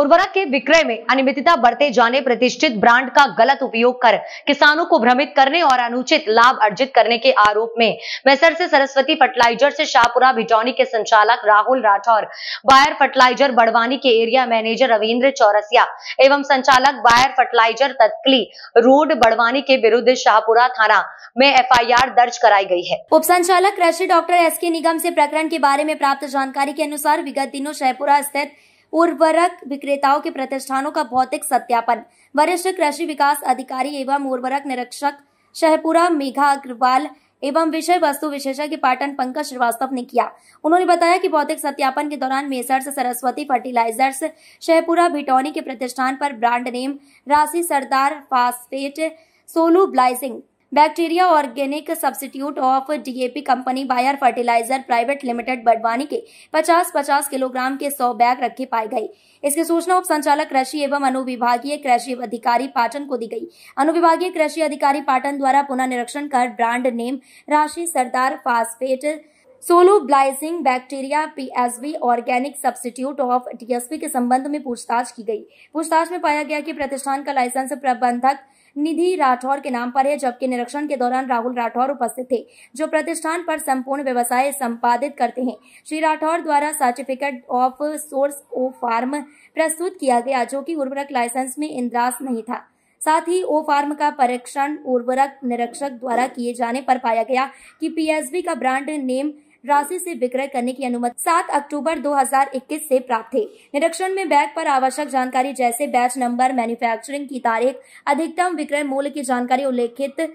उर्वरक के विक्रय में अनियमितता बढ़ते जाने, प्रतिष्ठित ब्रांड का गलत उपयोग कर किसानों को भ्रमित करने और अनुचित लाभ अर्जित करने के आरोप में। मैसर से सरस्वती फर्टिलाइज़र, से शाहपुरा बिटौनी के संचालक राहुल राठौर, बायर फर्टिलाइज़र बड़वानी के एरिया मैनेजर रविन्द्र चौरसिया एवं संचालक Bayer fertiliser Tatkali road Barwani के विरुद्ध शाहपुरा थाना में एफआईआर दर्ज कराई गई है। उप संचालक कृषि डॉक्टर एस के निगम से प्रकरण के बारे में प्राप्त जानकारी के अनुसार विगत दिनों शहपुरा स्थित उर्वरक विक्रेताओं के प्रतिष्ठानों का भौतिक सत्यापन। वरिष्ठ कृषि विकास अधिकारी एवं उर्वरक निरीक्षक शहपुरा मेघा अग्रवाल एवं विषय वस्तु विशेषज्ञ पाटन पंकज श्रीवास्तव ने किया। उन्होंने बताया कि भौतिक सत्यापन के दौरान मेसर्स, सरस्वती फर्टिलाइजर्स, शहपुरा भिटौनी के प्रतिष्ठान पर brand name Rashi Sardar phosphate, solubilising bacteria organic substitute of DAP company Bayer fertiliser private limited Barwani के 50-50 किलोग्राम के 100 बैग रखे पाए गए। इसकी सूचना उप संचालक, कृषि एवं अनुविभागीय कृषि अधिकारी पाटन को दी गई। अनुविभागीय कृषि अधिकारी पाटन द्वारा पुनः निरीक्षण कर brand name Rashi Sardar phosphate solubilising bacteria PSB organic substitute of DSP के संबंध में पूछताछ की गई। पूछताछ में पाया गया कि प्रतिष्ठान का लाइसेंस प्रबंधक निधि राठौर के नाम पर है, जबकि निरीक्षण के दौरान राहुल राठौर उपस्थित थे, जो प्रतिष्ठान पर संपूर्ण व्यवसाय संपादित करते हैं। श्री राठौर द्वारा certificate of source O form प्रस्तुत किया गया, जो कि उर्वरक लाइसेंस में इंद्रास नहीं था। साथ ही ओ फार्म का परीक्षण उर्वरक निरीक्षक द्वारा किए जाने पर पाया गया कि पीएसबी का ब्रांड नेम राशि से विक्रय करने की अनुमति 7 अक्टूबर 2021 से प्राप्त थे निरीक्षण में बैग पर आवश्यक जानकारी जैसे बैच नंबर, मैन्युफैक्चरिंग की तारीख, अधिकतम विक्रय मूल्य की जानकारी उल्लेखित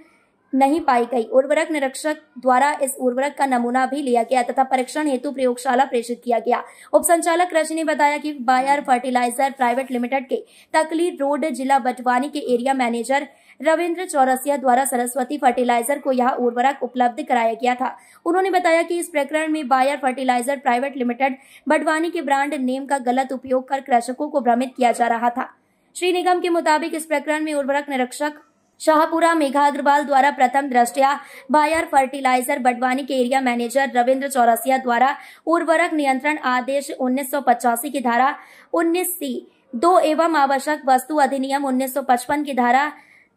नहीं पाई गई। उर्वरक निरीक्षक द्वारा इस उर्वरक का नमूना भी लिया गया तथा परीक्षण हेतु प्रयोगशाला प्रेषित किया गया। उप संचालक कृषि ने बताया कि बायर फर्टिलाइज़र प्राइवेट लिमिटेड के तकली रोड जिला बटवानी के एरिया मैनेजर रविंद्र चौरसिया द्वारा सरस्वती फर्टिलाइज़र को यह उर्वरक उपलब्ध कराया गया था। उन्होंने बताया कि इस प्रकरण में Bayer fertiliser private limited, Barwani के ब्रांड नेम का गलत उपयोग कर कृषकों को भ्रमित किया जा रहा था। श्री निगम के मुताबिक इस प्रकरण में उर्वरक निरीक्षक शाहपुरा मेघा अग्रवाल द्वारा प्रथम दृष्टया बायर फर्टिलाइज़र बडवानी के एरिया मैनेजर रविंद्र चौरसिया द्वारा उर्वरक नियंत्रण आदेश उन्नीस सौ पचासी की धारा 19 सी दो एवं आवश्यक वस्तु अधिनियम 1955 की धारा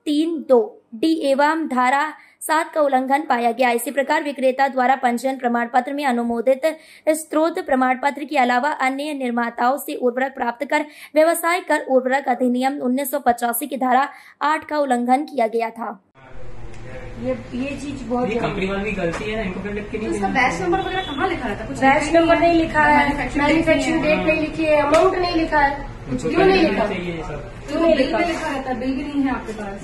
तीन दो। डी एवं धारा सात का उल्लंघन पाया गया। इसी प्रकार विक्रेता द्वारा पंजीयन प्रमाण पत्र में अनुमोदित स्त्रोत प्रमाण पत्र के अलावा अन्य निर्माताओं से उर्वरक प्राप्त कर व्यवसाय कर उर्वरक अधिनियम उन्नीस सौ पचासी की धारा आठ का उल्लंघन किया गया था। ये ये चीज़ बहुत ये कंपनी वाली गलती है ना? इनको लिख के तो नहीं उसका बैच नंबर वगैरह कहाँ लिखा रहता है? कुछ बैच नंबर नहीं लिखा है। मैन्युफैक्चरिंग डेट नहीं लिखी है। अमाउंट नहीं लिखा है। क्यों नहीं लिखा? चाहिए तो नहीं बिल लिखा। पे लिखा रहता है बिल भी नहीं है आपके पास।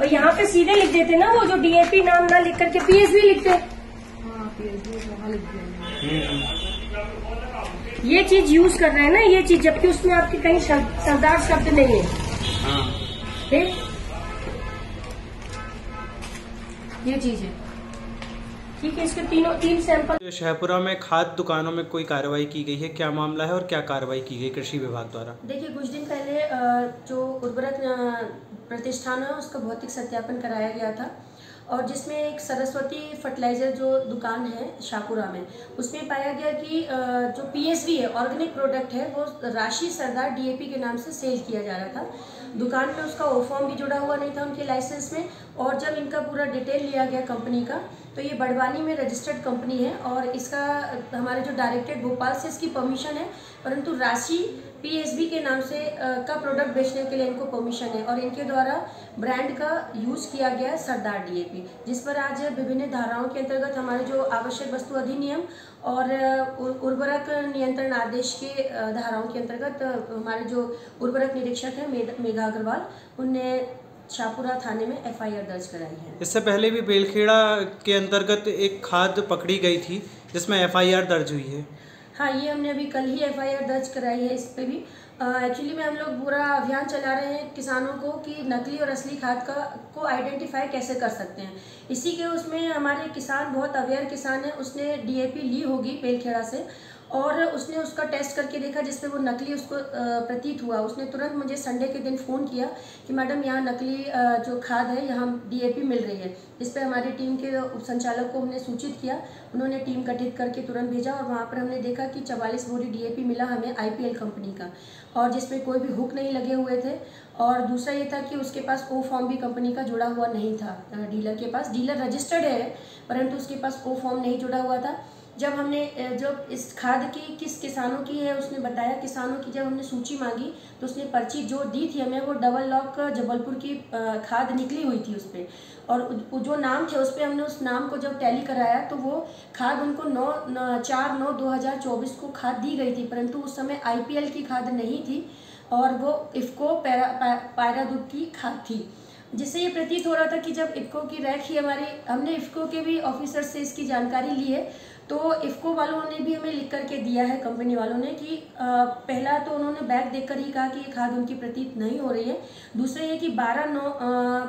और यहाँ पे सीधे लिख देते ना वो जो डीएपी नाम ना लिख करके पीएसबी लिखते। हाँ पीएचडी वहाँ लिख दिया हूँ ये चीज़ यूज़ कर रहे हैं ना ये चीज़ जबकि उसमें आपके कहीं सरदार शब्द नहीं है। हाँ। ठीक? ये चीज़ है। ठीक है इसके तीनों तीन सैंपल शहपुरा में खाद दुकानों में कोई कार्रवाई की गई है क्या मामला है और क्या कार्रवाई की गई कृषि विभाग द्वारा? देखिए कुछ दिन पहले जो उर्वरक प्रतिष्ठान है उसका भौतिक सत्यापन कराया गया था। और जिसमें एक सरस्वती फर्टिलाइज़र जो दुकान है शाहपुरा में, उसमें पाया गया कि जो पीएसवी है ऑर्गेनिक प्रोडक्ट है, वो राशि सरदार डीएपी के नाम से सेल किया जा रहा था। दुकान में उसका ओ फॉर्म भी जुड़ा हुआ नहीं था उनके लाइसेंस में और जब इनका पूरा डिटेल लिया गया कंपनी का तो ये बड़वानी में रजिस्टर्ड कंपनी है और इसका, हमारे जो डायरेक्टेड भोपाल से इसकी परमिशन है, परंतु राशि पीएसबी के नाम से का प्रोडक्ट बेचने के लिए इनको परमिशन है और इनके द्वारा ब्रांड का यूज़ किया गया है सरदार डीएपी जिस पर आज विभिन्न धाराओं के अंतर्गत हमारे जो आवश्यक वस्तु अधिनियम और उर्वरक नियंत्रण आदेश के धाराओं के अंतर्गत हमारे जो उर्वरक निरीक्षक हैं मेघा अग्रवाल, उनने शाहपुरा थाने में एफआईआर दर्ज कराई है। इससे पहले भी बेलखेड़ा के अंतर्गत एक खाद पकड़ी गई थी, जिसमें एफआईआर दर्ज हुई है। हाँ ये हमने अभी कल ही एफआईआर दर्ज कराई है इस पर भी। एक्चुअली में हम लोग पूरा अभियान चला रहे हैं किसानों को कि नकली और असली खाद का, को आइडेंटिफाई कैसे कर सकते हैं। इसी के उसमें हमारे किसान, बहुत अवेयर किसान है, उसने डीएपी ली होगी बेलखेड़ा से। और उसने उसका टेस्ट करके देखा जिसपे वो नकली उसको प्रतीत हुआ। उसने तुरंत मुझे संडे के दिन फ़ोन किया कि मैडम, यहाँ नकली जो खाद है, यहाँ डीएपी मिल रही है। इस पर हमारी टीम के उप संचालक को हमने सूचित किया। उन्होंने टीम गठित करके तुरंत भेजा और वहाँ पर हमने देखा कि चवालीस बोरी डीएपी मिला हमें आईपीएल कंपनी का और जिसमें कोई भी हुक नहीं लगे हुए थे। और दूसरा ये था कि उसके पास ओ फॉर्म भी कंपनी का जुड़ा हुआ नहीं था डीलर के पास। डीलर रजिस्टर्ड है, परंतु उसके पास ओ फॉर्म नहीं जुड़ा हुआ था। जब हमने जब इस खाद की किस किसानों की है उसने बताया किसानों की जब हमने सूची मांगी तो उसने पर्ची जो दी थी हमें वो डबल लॉक जबलपुर की खाद निकली हुई थी उस पर और जो नाम थे उस पर हमने उस नाम को जब टैली कराया तो वो खाद उनको नौ चार नौ दो हज़ार चौबीस को खाद दी गई थी परंतु उस समय आईपीएल की खाद नहीं थी और वो इफ़को पैरा पा, पायरा दूध की खाद थी। जिससे ये प्रतीत हो रहा था कि जब इफ़्को की रैक ही हमारी हमने इफ़्को के भी ऑफिसर से इसकी जानकारी ली है तो इफ़्को वालों ने भी हमें लिख करके दिया है कंपनी वालों ने कि आ, पहला तो उन्होंने बैग देखकर ही कहा कि ये खाद उनकी प्रतीत नहीं हो रही है। दूसरा ये कि बारह नौ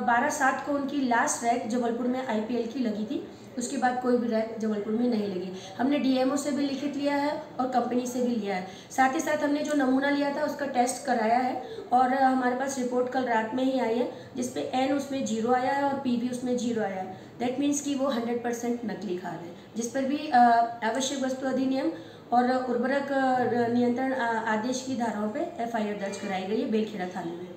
बारह सात को उनकी लास्ट रैक जबलपुर में आईपीएल की लगी थी। उसके बाद कोई भी रैक जबलपुर में नहीं लगी। हमने डीएमओ से भी लिखित लिया है और कंपनी से भी लिया है। साथ ही साथ हमने जो नमूना लिया था, उसका टेस्ट कराया है और हमारे पास रिपोर्ट कल रात में ही आई है, जिसपे एन उसमें ज़ीरो आया है और पी भी उसमें ज़ीरो आया है। दैट मीन्स कि वो हंड्रेड परसेंट नकली खाद है, जिस पर भी आवश्यक वस्तु अधिनियम और उर्वरक नियंत्रण आदेश की धाराओं पे एफआईआर दर्ज कराई गई है बेलखेड़ा थाने में।